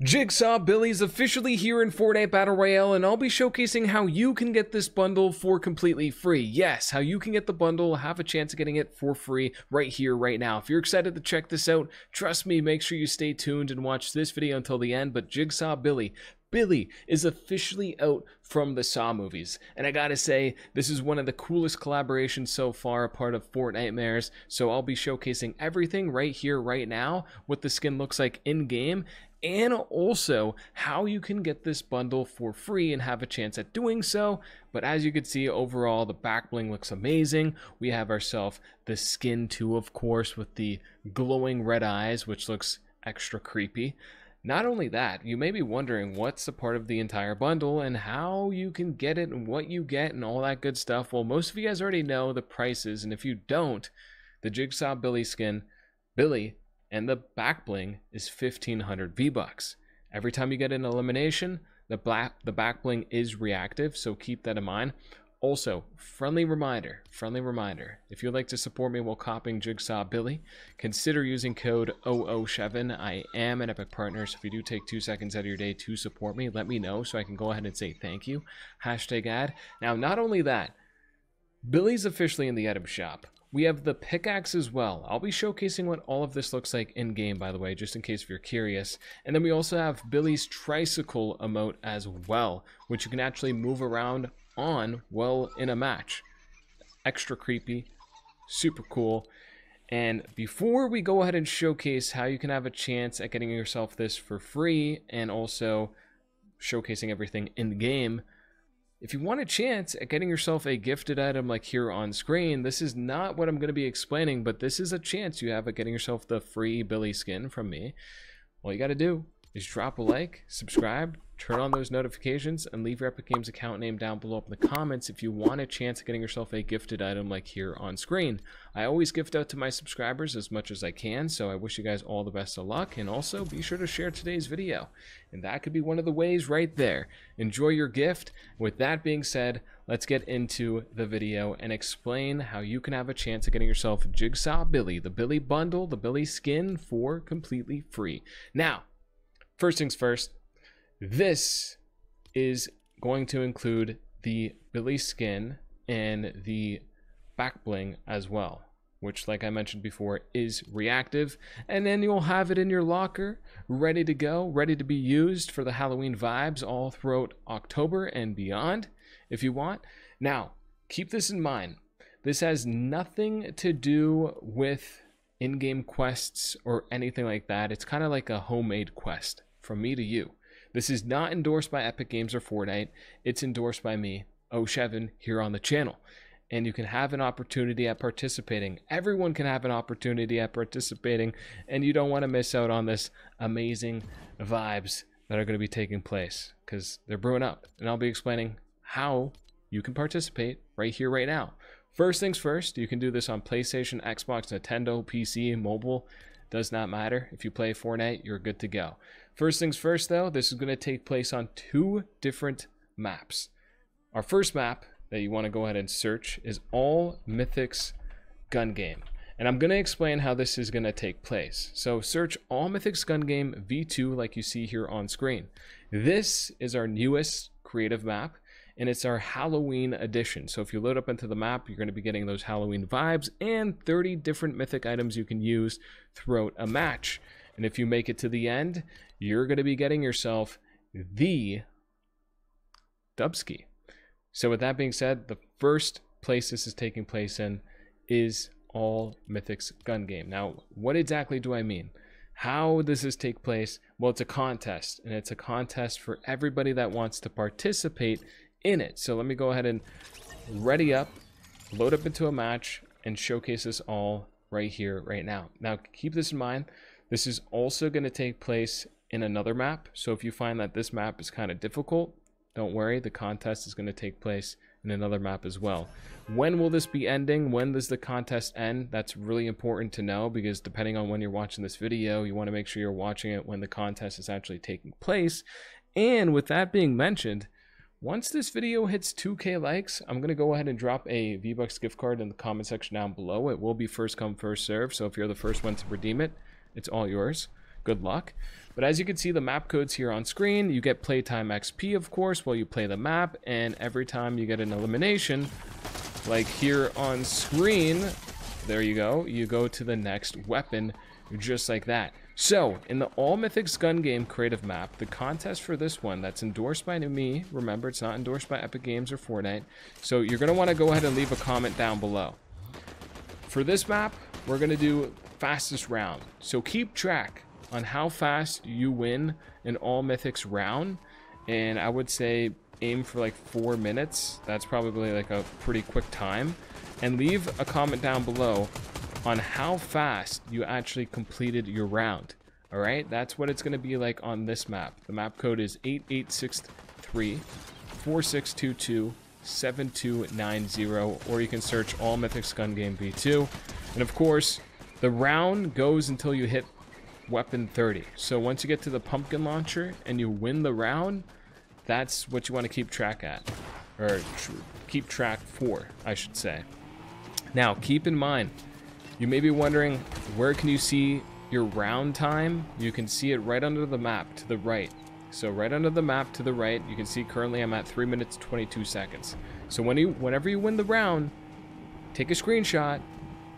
Jigsaw Billy's officially here in Fortnite Battle Royale, and I'll be showcasing how you can get this bundle for completely free. Yes, how you can get the bundle, have a chance of getting it for free right here, right now. If you're excited to check this out, trust me, make sure you stay tuned and watch this video until the end. But Jigsaw Billy, Billy is officially out from the Saw movies. And I gotta say, this is one of the coolest collaborations so far, a part of Fortnitemares. So I'll be showcasing everything right here, right now, what the skin looks like in game, and also how you can get this bundle for free and have a chance at doing so. But as you can see, overall, the back bling looks amazing. We have ourselves the skin too, of course, with the glowing red eyes, which looks extra creepy. Not only that, you may be wondering what's a part of the entire bundle and how you can get it and what you get and all that good stuff. Well, most of you guys already know the prices, and if you don't, the Jigsaw Billy skin, Billy and the back bling is 1500 V-bucks. Every time you get an elimination, the black the back bling is reactive, so keep that in mind. Also, friendly reminder, friendly reminder, if you'd like to support me while copying Jigsaw Billy, consider using code OO7. I am an Epic Partner, so if you do take two seconds out of your day to support me, let me know so I can go ahead and say thank you. Hashtag ad. Now, not only that, Billy's officially in the item shop. We have the pickaxe as well. I'll be showcasing what all of this looks like in game, by the way, just in case if you're curious. And then we also have Billy's tricycle emote as well, which you can actually move around on well in a match. Extra creepy, super cool. And before we go ahead and showcase how you can have a chance at getting yourself this for free and also showcasing everything in the game, if you want a chance at getting yourself a gifted item like here on screen, this is not what I'm going to be explaining, but this is a chance you have at getting yourself the free Billy skin from me. All you got to do is drop a like, subscribe, turn on those notifications, and leave your Epic Games account name down below in the comments if you want a chance at getting yourself a gifted item like here on screen. I always gift out to my subscribers as much as I can, so I wish you guys all the best of luck, and also be sure to share today's video. And that could be one of the ways right there. Enjoy your gift. With that being said, let's get into the video and explain how you can have a chance at getting yourself Jigsaw Billy, the Billy bundle, the Billy skin for completely free. Now, first things first, this is going to include the Billy skin and the back bling as well, which like I mentioned before is reactive. And then you'll have it in your locker, ready to go, ready to be used for the Halloween vibes all throughout October and beyond if you want. Now, keep this in mind. This has nothing to do with in-game quests or anything like that. It's kind of like a homemade quest from me to you. This is not endorsed by Epic Games or Fortnite. It's endorsed by me, O7, here on the channel. And you can have an opportunity at participating. Everyone can have an opportunity at participating, and you don't want to miss out on this amazing vibes that are going to be taking place because they're brewing up. And I'll be explaining how you can participate right here, right now. First things first, you can do this on PlayStation, Xbox, Nintendo, PC, mobile. Does not matter. If you play Fortnite, you're good to go. First things first, though, this is going to take place on two different maps. Our first map that you want to go ahead and search is All Mythics Gun Game. And I'm going to explain how this is going to take place. So search All Mythics Gun Game V2 like you see here on screen. This is our newest creative map and it's our Halloween edition. So if you load up into the map, you're going to be getting those Halloween vibes and 30 different mythic items you can use throughout a match. And if you make it to the end, you're going to be getting yourself the Dubsky. So with that being said, the first place this is taking place in is all Mythics gun game. Now, what exactly do I mean? How does this take place? Well, it's a contest, and it's a contest for everybody that wants to participate in it. So let me go ahead and ready up, load up into a match, and showcase this all right here, right now. Now, keep this in mind. This is also going to take place in another map. So if you find that this map is kind of difficult, don't worry. The contest is going to take place in another map as well. When will this be ending? When does the contest end? That's really important to know because depending on when you're watching this video, you want to make sure you're watching it when the contest is actually taking place. And with that being mentioned, once this video hits 2k likes, I'm going to go ahead and drop a V-Bucks gift card in the comment section down below. It will be first come, first serve, so if you're the first one to redeem it, it's all yours. good luck. But as you can see, the map codes here on screen, you get playtime XP, of course, while you play the map. And every time you get an elimination, like here on screen, there you go, you go to the next weapon, just like that. So, in the All Mythics Gun Game creative map, the contest for this one that's endorsed by me, remember it's not endorsed by Epic Games or Fortnite, so you're going to want to go ahead and leave a comment down below. For this map, we're going to do fastest round. So keep track on how fast you win an All Mythics round, and I would say aim for like four minutes. That's probably like a pretty quick time. And leave a comment down below on how fast you actually completed your round. All right, that's what it's going to be like on this map. The map code is 8863 4622 7290, or you can search All Mythics Gun Game V2. And of course, the round goes until you hit weapon 30. So once you get to the pumpkin launcher and you win the round, that's what you want to keep track at. Or tr keep track for, I should say. Now, keep in mind, you may be wondering, where can you see your round time? You can see it right under the map to the right. So right under the map to the right, you can see currently I'm at 3 minutes 22 seconds. So when you, whenever you win the round, take a screenshot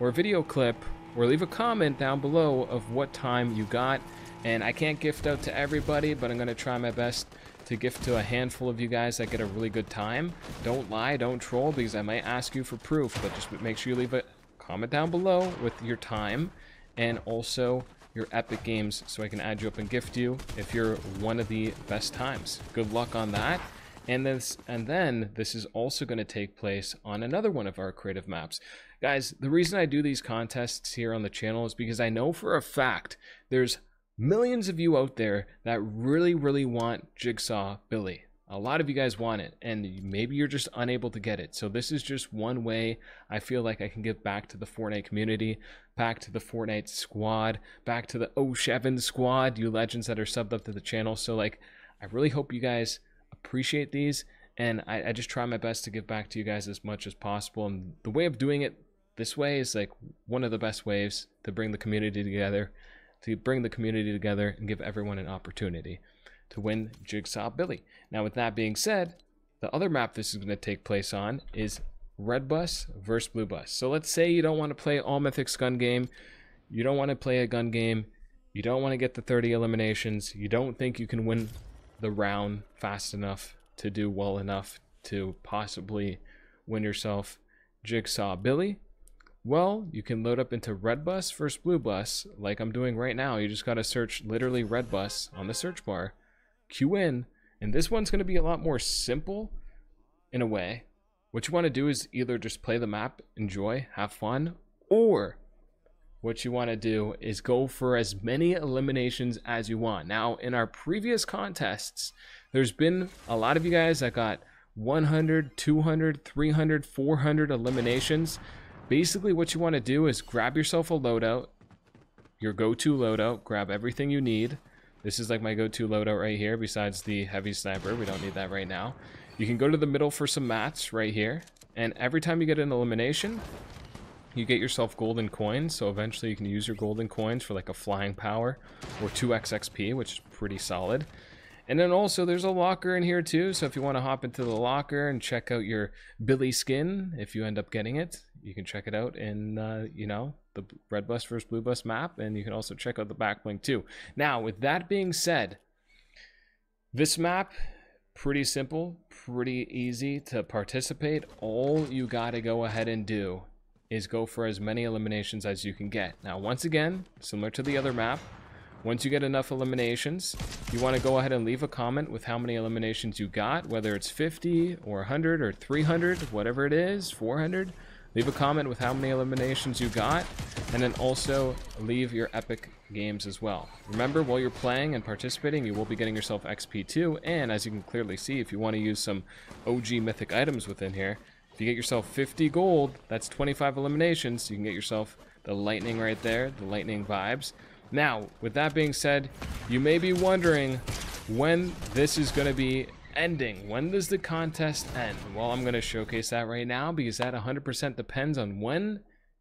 or a video clip or leave a comment down below of what time you got. And I can't gift out to everybody, but I'm going to try my best to gift to a handful of you guys that get a really good time. Don't lie, don't troll, because I might ask you for proof, but just make sure you leave a comment down below with your time and also your epic games so I can add you up and gift you if you're one of the best times. Good luck on that. And this and then this is also going to take place on another one of our creative maps. Guys, the reason I do these contests here on the channel is because I know for a fact there's millions of you out there that really really want Jigsaw Billy. A lot of you guys want it, and maybe you're just unable to get it. So this is just one way I feel like I can give back to the Fortnite community, back to the Fortnite squad, back to the O7 squad, you legends that are subbed up to the channel. So like, I really hope you guys appreciate these, and I, I just try my best to give back to you guys as much as possible. And the way of doing it this way is like one of the best ways to bring the community together, to bring the community together and give everyone an opportunity to win Jigsaw Billy. Now, with that being said, the other map this is going to take place on is Red Bus versus Blue Bus. So let's say you don't want to play All Mythics gun game, you don't want to play a gun game, you don't want to get the 30 eliminations, you don't think you can win the round fast enough to do well enough to possibly win yourself Jigsaw Billy. Well, you can load up into Red Bus versus Blue Bus like I'm doing right now. You just got to search literally Red Bus on the search bar queue in, and this one's going to be a lot more simple in a way. What you want to do is either just play the map, enjoy, have fun, or what you want to do is go for as many eliminations as you want. Now, in our previous contests, there's been a lot of you guys that got 100, 200, 300, 400 eliminations. Basically, what you want to do is grab yourself a loadout, your go-to loadout, grab everything you need, this is like my go-to loadout right here, besides the heavy sniper. We don't need that right now. You can go to the middle for some mats right here. And every time you get an elimination, you get yourself golden coins. So eventually you can use your golden coins for like a flying power or 2x XP, which is pretty solid. And then also there's a locker in here too. So if you want to hop into the locker and check out your Billy skin, if you end up getting it, you can check it out in, uh, you know, the red bus versus blue bus map. And you can also check out the back bling too. Now, with that being said, this map, pretty simple, pretty easy to participate. All you got to go ahead and do is go for as many eliminations as you can get. Now, once again, similar to the other map, once you get enough eliminations, you want to go ahead and leave a comment with how many eliminations you got, whether it's 50 or 100 or 300, whatever it is, 400. Leave a comment with how many eliminations you got, and then also leave your epic games as well. Remember, while you're playing and participating, you will be getting yourself XP too, and as you can clearly see, if you want to use some OG mythic items within here, if you get yourself 50 gold, that's 25 eliminations, you can get yourself the lightning right there, the lightning vibes. Now, with that being said, you may be wondering when this is going to be ending. When does the contest end? Well, I'm going to showcase that right now because that 100% depends on when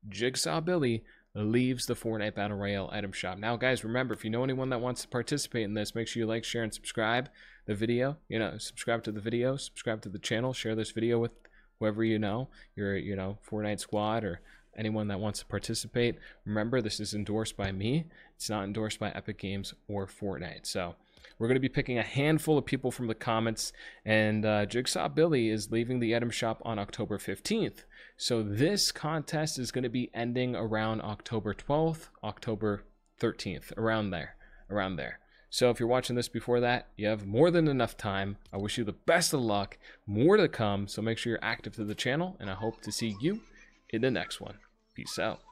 Jigsaw Billy leaves the Fortnite Battle Royale item shop. Now, guys, remember, if you know anyone that wants to participate in this, make sure you like, share, and subscribe the video. You know, subscribe to the video, subscribe to the channel, share this video with whoever you know, your, you know, Fortnite squad or anyone that wants to participate. Remember, this is endorsed by me. It's not endorsed by Epic Games or Fortnite. So, we're going to be picking a handful of people from the comments, and uh, Jigsaw Billy is leaving the item shop on October 15th. So this contest is going to be ending around October 12th, October 13th, around there, around there. So if you're watching this before that, you have more than enough time. I wish you the best of luck, more to come, so make sure you're active to the channel, and I hope to see you in the next one. Peace out.